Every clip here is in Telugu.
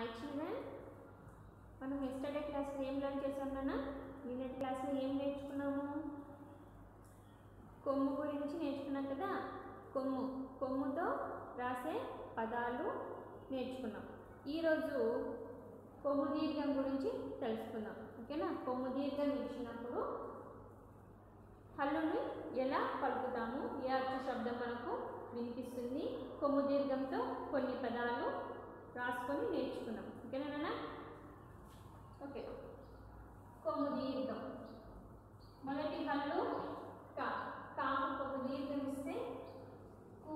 హాయ్ చిల్డ్రన్ మనం ఎస్టర్డే క్లాస్లో ఏం లర్న్ చేసాం నాన్న? నిన్నటి క్లాస్లో ఏం నేర్చుకున్నాము? కొమ్ము గురించి నేర్చుకున్నాం కదా? కొమ్ము. కొమ్ముతో రాసే పదాలు నేర్చుకున్నాం. ఈరోజు కొమ్ము దీర్ఘం గురించి తెలుసుకుందాం. ఓకేనా కొమ్ము దీర్ఘం ఇచ్చినప్పుడు హల్లుని ఎలా పలుకుతాము? ఏ అర్థ శబ్దం మనకు వినిపిస్తుంది. కొమ్ము దీర్ఘంతో కొన్ని పదాలు రాసుకొని నేర్చుకున్నాం. ఓకేనా నాన్న? ఓకే. కొమ్ము దీర్ఘం. మొదటి హల్లు కా కాకు కొమ్ము దీర్ఘం ఇస్తే కూ.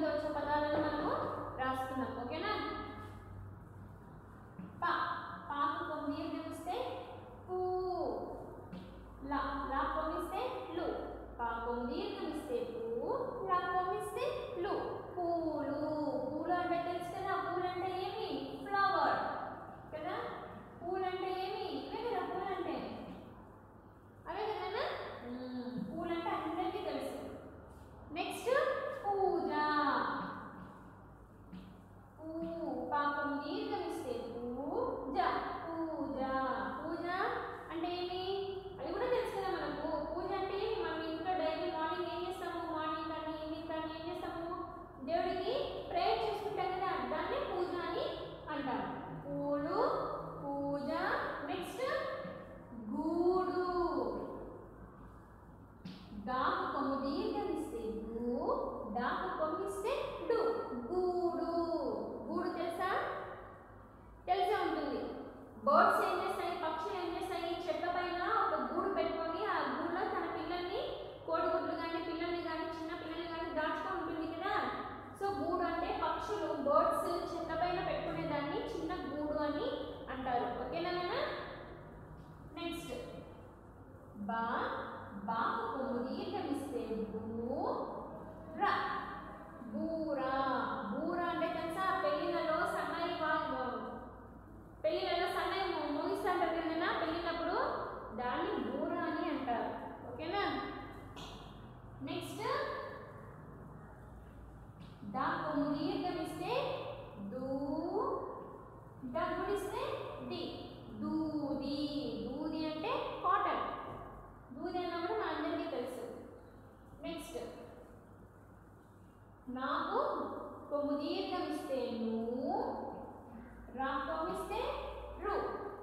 daw sa pag-aaral namin. నాకు కొమ్ము దీర్ఘం ఇస్తే ను రాకం ఇస్తే రు.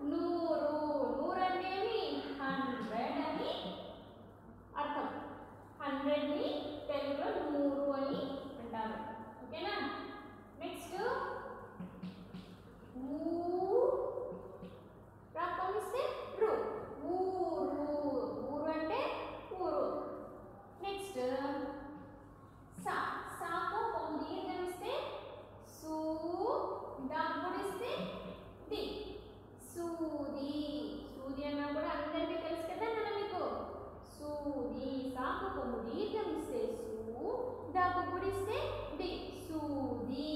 నూరు నూరు అంటే హండ్రెడ్ అని అర్థం. హండ్రెడ్ని తెలుగులో నూరు అని అంటారు. ఓకేనా? నెక్స్ట్. మూ రాకం ఇస్తే దాని కూడిస్తే ది. సూది. సూది అన్నా కూడా అందరికీ తెలుసు కదా మనం మీకు? సూది సాకు కొమ్ము దీర్ఘం ఇస్తే సూ దాకు డి సూది.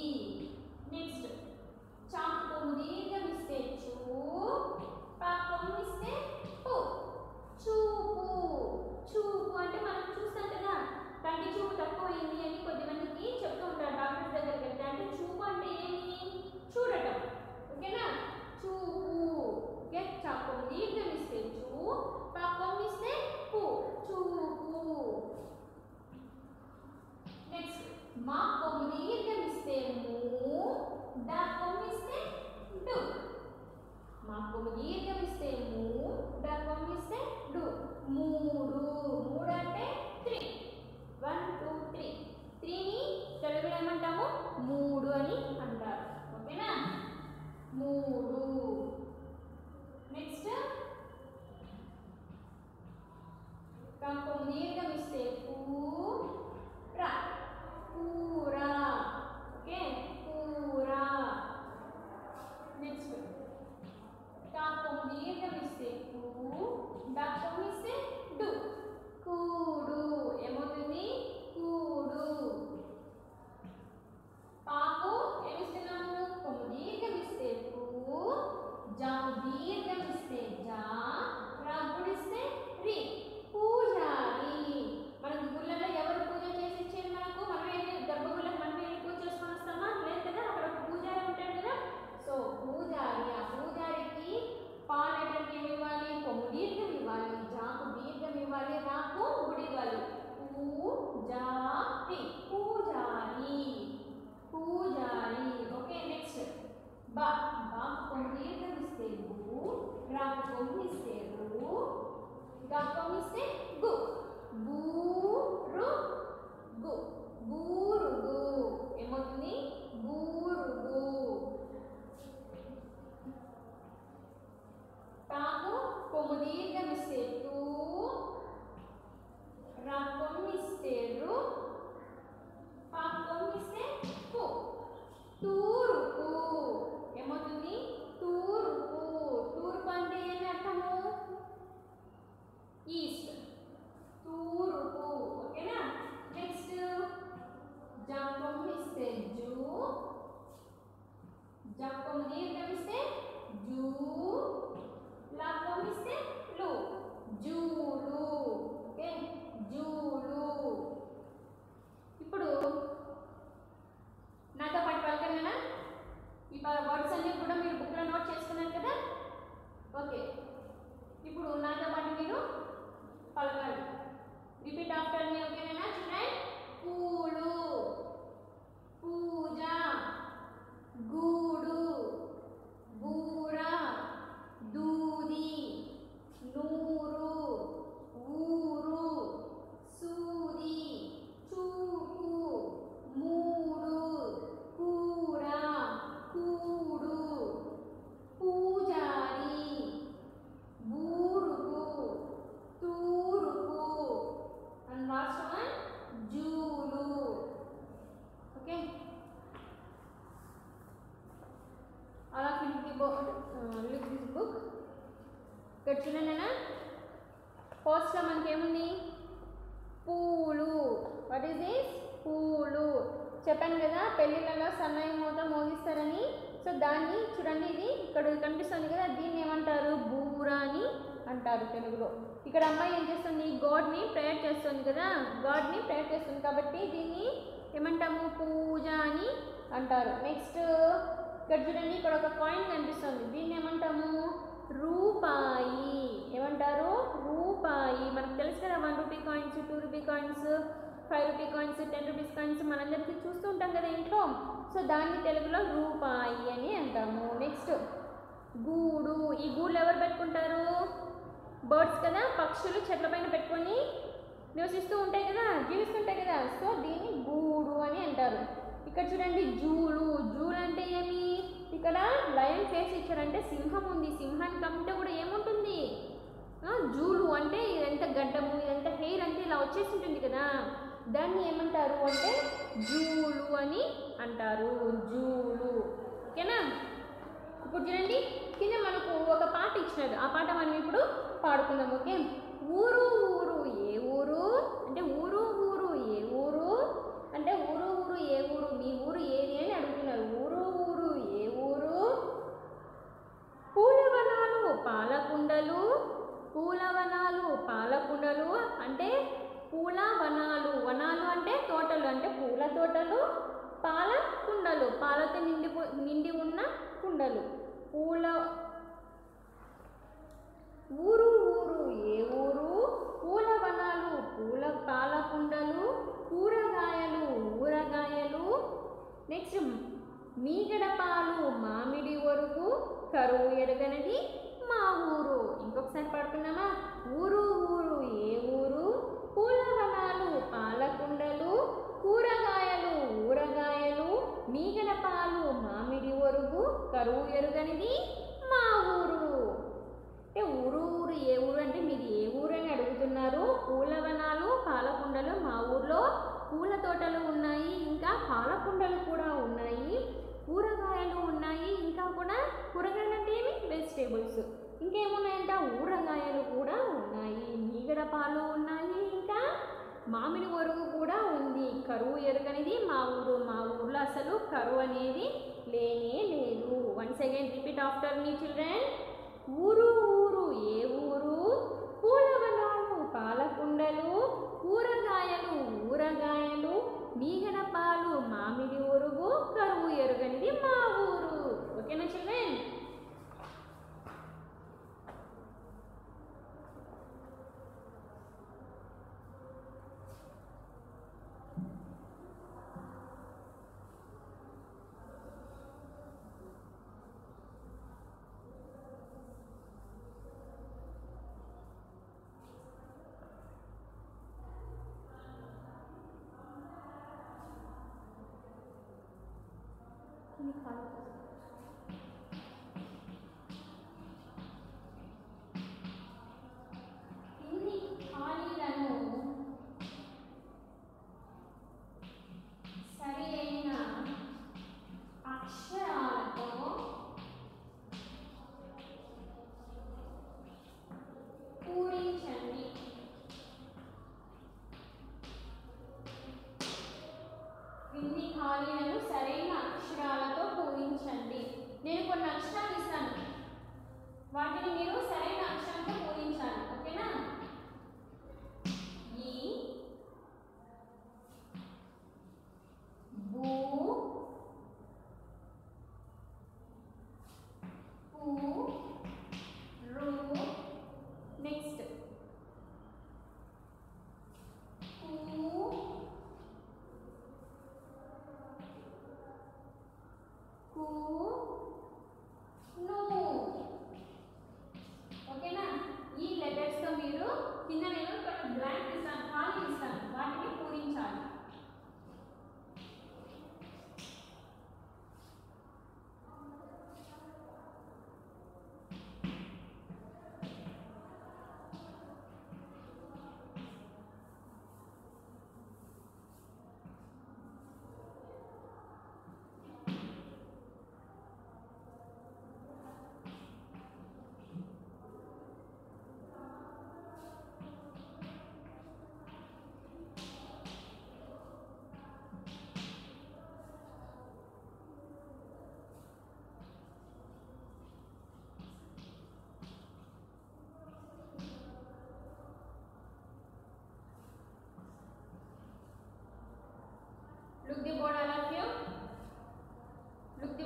చేస్తుంది కదా గాడ్ని ప్రేయర్ చేస్తుంది కాబట్టి దీన్ని ఏమంటాము? పూజ అని అంటారు. నెక్స్ట్ ఇక్కడ చూడండి ఇక్కడ ఒక కాయిన్ కనిపిస్తుంది. దీన్ని ఏమంటాము? రూపాయి. ఏమంటారు? రూపాయి. మనకు తెలుసు కదా one rupee coins two rupee coins five rupee coins ten rupees coins మనందరికీ చూస్తూ ఉంటాం కదా ఇంట్లో. సో దాన్ని తెలుగులో రూపాయి అని అంటాము. నెక్స్ట్ గూడు. ఈ గూళ్ళు ఎవరు పెట్టుకుంటారు? బర్డ్స్ కదా పక్షులు చెట్ల పైన పెట్టుకొని నివసిస్తూ ఉంటాయి కదా జీవిస్తుంటాయి కదా. సో దీన్ని గూడు అని అంటారు. ఇక్కడ చూడండి జూలు. జూలు అంటే ఏమి? ఇక్కడ లయన్ ఫేస్ ఇచ్చారంటే సింహం ఉంది. సింహానికి అమ్మితే కూడా ఏముంటుంది? జూలు అంటే ఇదంతా గడ్డము ఇదంతా హెయిర్ అంతా ఇలా వచ్చేసి ఉంటుంది కదా. దాన్ని ఏమంటారు అంటే జూలు అని అంటారు. జూలు. ఓకేనా? ఇప్పుడు చూడండి కింద మనకు ఒక పాట ఇచ్చినారు. ఆ పాట మనం ఇప్పుడు పాడుకుందాం ఓకే? ఊరు ఊరు ఊరు అంటే ఊరు ఊరు ఏ ఊరు? అంటే ఊరు ఊరు ఏ ఊరు? మీ ఊరు ఏది అని అడుగుతున్నారు. ఊరు ఊరు ఏ ఊరు? పూలవనాలు పాలకుండలు. పూలవనాలు పాలకుండలు అంటే పూల వనాలు వనాలు అంటే తోటలు అంటే పూల తోటలు. పాల కుండలు పాలతో నిండి నిండి ఉన్న కుండలు. పూల ఊరు ఊరు ఏ ఊరు? పూల పాల కుండలు కూరగాయలు ఊరగాయలు. నెక్స్ట్ మీగడ పాలు మామిడి వరకు కరువు ఎరగనది మా ఊరు. ఇంకొకసారి పడుతున్నామా ఊరు ఊరు ఏ ఊరు? పూల వనాలు పాలకుండలు కూరగాయలు ఊరగాయలు. మీగడ పాలు మామిడి వరకు కరువు ఎరుగనిది మా ఊరు. అంటే ఊరు ఊరు ఏ ఊరు అంటే మీది ఏ ఊరు అని అడుగుతున్నారు? పూలవనాలు పాలకుండలు మా ఊర్లో పూల తోటలు ఉన్నాయి ఇంకా పాలకుండలు కూడా ఉన్నాయి కూరగాయలు ఉన్నాయి ఇంకా కూడా కూరగాయలు అంటే ఏమి? వెజిటేబుల్స్. ఇంకేమున్నాయంట? ఊరగాయలు కూడా ఉన్నాయి నీగడ పాలు ఉన్నాయి ఇంకా మామిడి వరుగు కూడా ఉంది. కరువు ఎరుగనేది మా ఊరు మా ఊర్లో అసలు కరువు అనేది లేనే లేదు. Once again repeat after me children ఊరు ఊరు ఏ ఊరు పూలవనాలు పాలకుండలు కూరగాయలు ఊరగాయలు మీగడ పాలు మామిడి ఊరుగు కరువు ఎరుగనిది మా ఊరు. ఓకేనా children? 你看。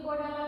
incorporaba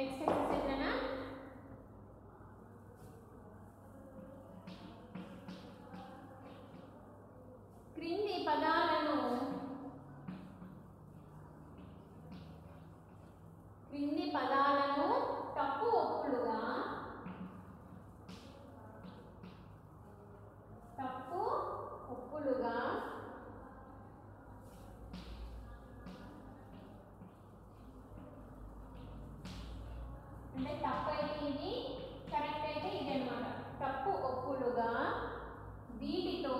next exercise enna క్రింది పదాలు అంటే తప్పు అయితే ఇది కరెక్ట్ అయితే ఇది అనమాట తప్పు ఒప్పులుగా వీటితో